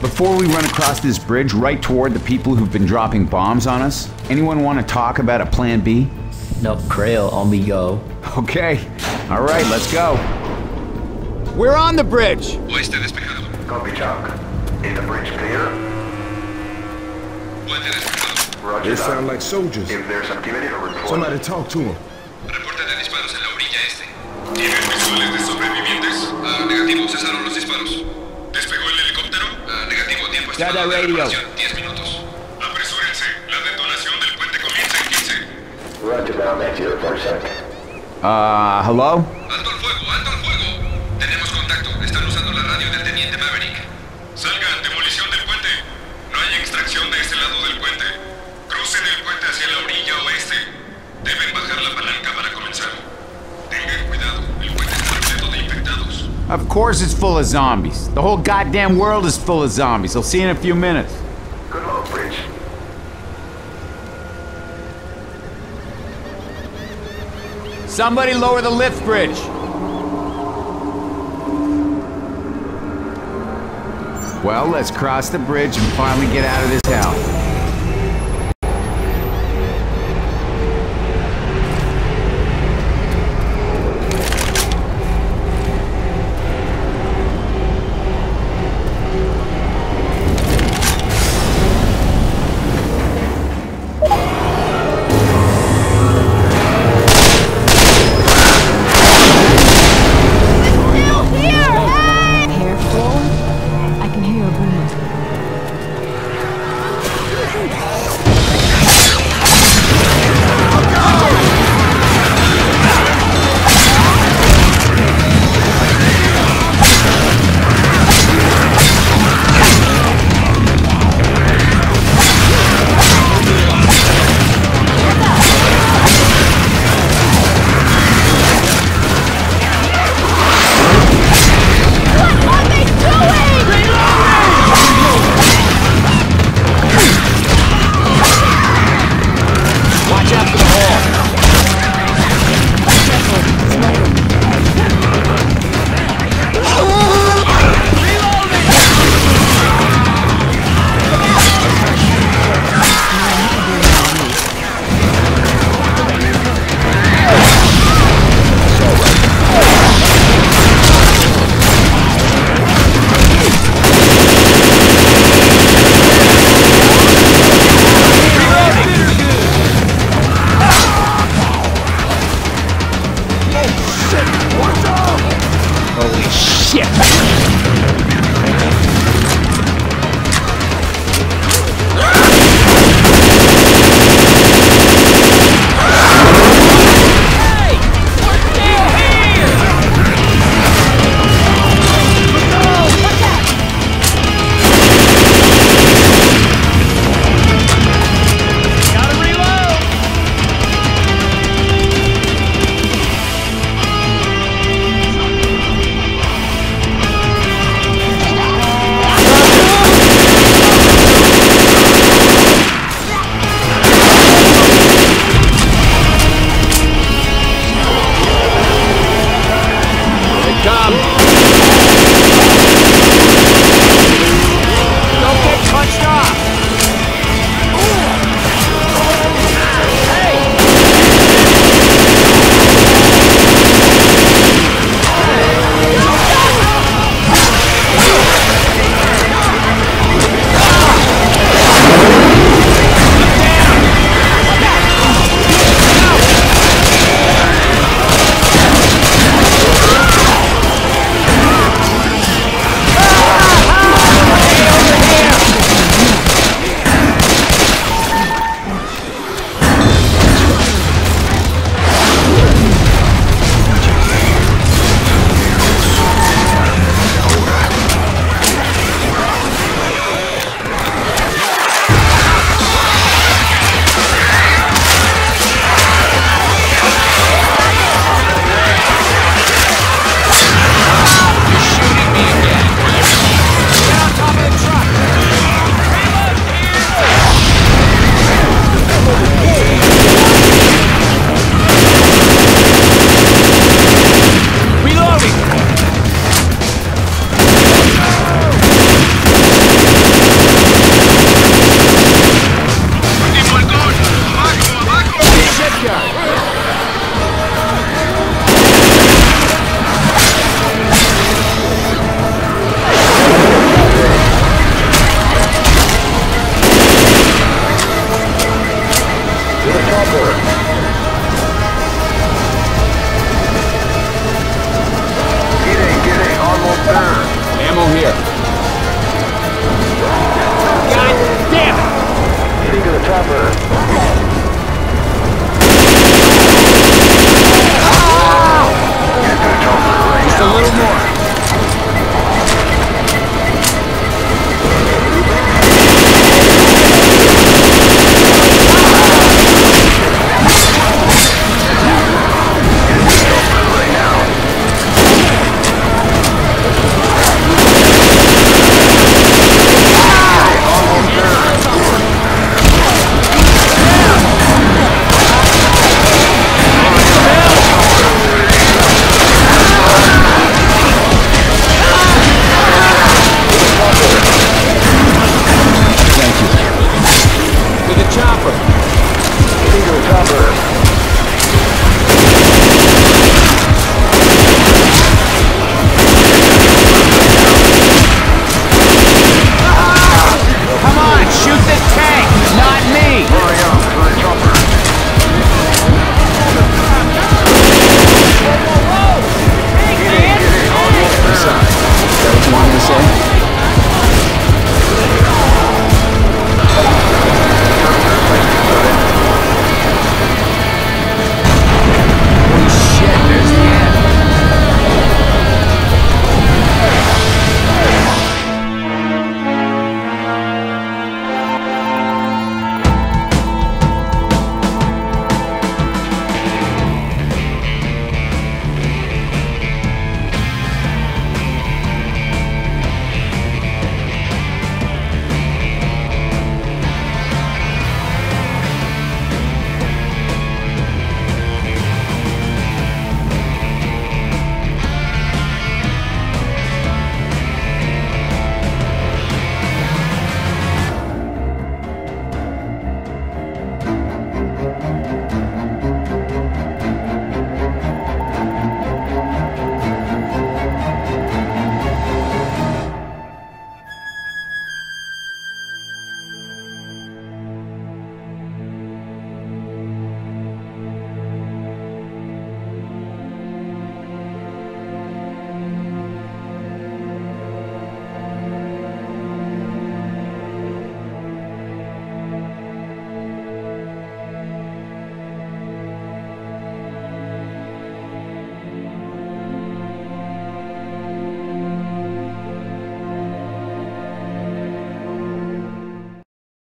Before we run across this bridge right toward the people who've been dropping bombs on us, anyone want to talk about a plan B? Nope, Grail on me go. Okay. All right, let's go. We're on the bridge! Oeste despejado. Copy, Chuck. Is the bridge clear? Puente despejado. Roger They sound like soldiers. If there's activity, report. Somebody talk to them. Reporte de disparos en la orilla este. ¿Tienen visuales de sobrevivientes? Ah, negativo, cesaron los disparos. Negativo, tiempo Ya estimado da de radio. 10 minutos. Apresúrense, la detonación del puente comienza en 15. Roger that. I'm at you for a sec. Uh, hello? Of course it's full of zombies. The whole goddamn world is full of zombies. I'll see you in a few minutes. Good luck, Bridge. Somebody lower the lift bridge. Well, let's cross the bridge and finally get out of this house.